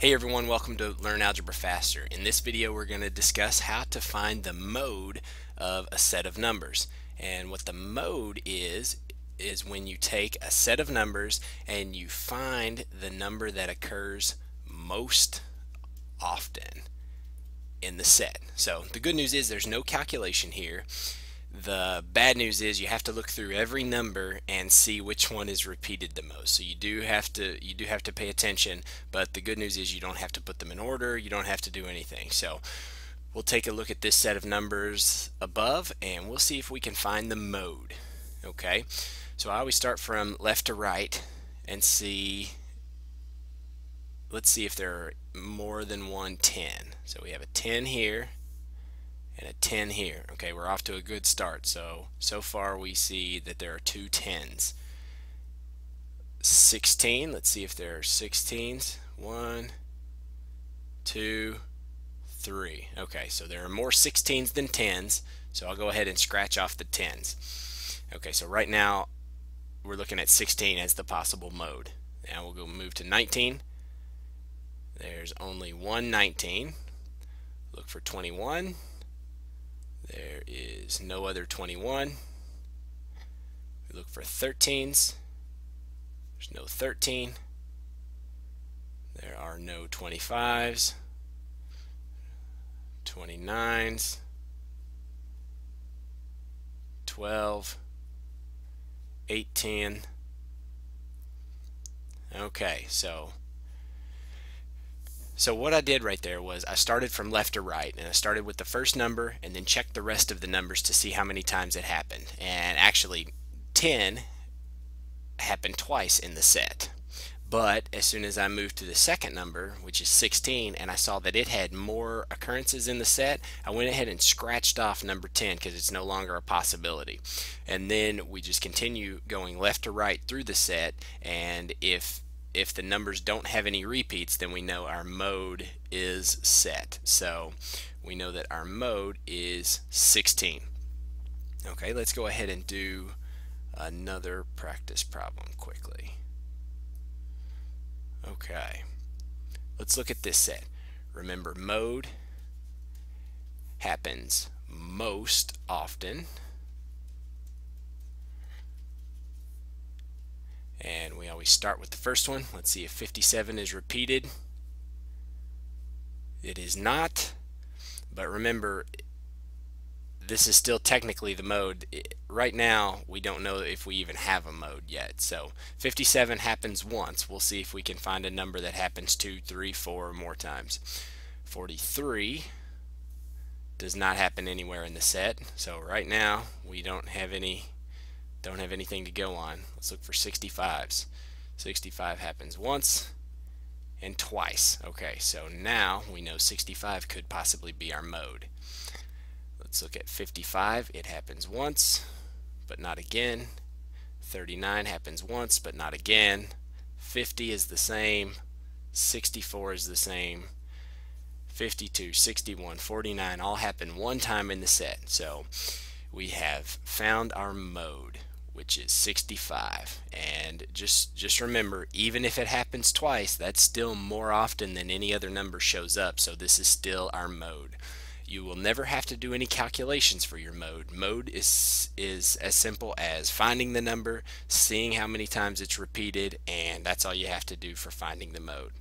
Hey everyone, welcome to Learn Algebra Faster. In this video we're going to discuss how to find the mode of a set of numbers. And what the mode is, is when you take a set of numbers and you find the number that occurs most often in the set. So the good news is there's no calculation here. The bad news is you have to look through every number and see which one is repeated the most. So you do have to you do have to pay attention, but the good news is you don't have to put them in order, you don't have to do anything. So we'll take a look at this set of numbers above and we'll see if we can find the mode. Okay? So I always start from left to right and see let's see if there are more than one 10. So we have a 10 here and a 10 here. Okay, we're off to a good start. So, so far we see that there are two 10s. 16, let's see if there are 16s. One, two, three. Okay, so there are more 16s than 10s, so I'll go ahead and scratch off the 10s. Okay, so right now we're looking at 16 as the possible mode. Now we'll go move to 19. There's only one 19. Look for 21. There is no other 21. We look for 13s. There's no 13. There are no 25s, 29s, 12, 18. Okay, so so what I did right there was I started from left to right and I started with the first number and then checked the rest of the numbers to see how many times it happened. And actually 10 happened twice in the set. But as soon as I moved to the second number, which is 16, and I saw that it had more occurrences in the set, I went ahead and scratched off number 10 because it's no longer a possibility. And then we just continue going left to right through the set, and if if the numbers don't have any repeats, then we know our mode is set. So we know that our mode is 16. Okay, let's go ahead and do another practice problem quickly. Okay, let's look at this set. Remember, mode happens most often. And we start with the first one. Let's see if 57 is repeated. It is not. But remember, this is still technically the mode. Right now, we don't know if we even have a mode yet. So 57 happens once. We'll see if we can find a number that happens two, three, four or more times. 43 does not happen anywhere in the set. So right now, we don't have any don't have anything to go on. Let's look for 65s. 65 happens once and twice. Okay, so now we know 65 could possibly be our mode. Let's look at 55. It happens once, but not again. 39 happens once, but not again. 50 is the same. 64 is the same. 52, 61, 49 all happen one time in the set. So we have found our mode which is 65 and just just remember even if it happens twice that's still more often than any other number shows up. So this is still our mode you will never have to do any calculations for your mode mode is is as simple as finding the number seeing how many times it's repeated and that's all you have to do for finding the mode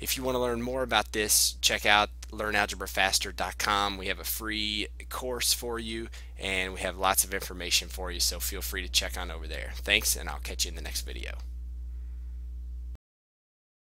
if you want to learn more about this, check out learnalgebrafaster.com. We have a free course for you and we have lots of information for you, so feel free to check on over there. Thanks, and I'll catch you in the next video.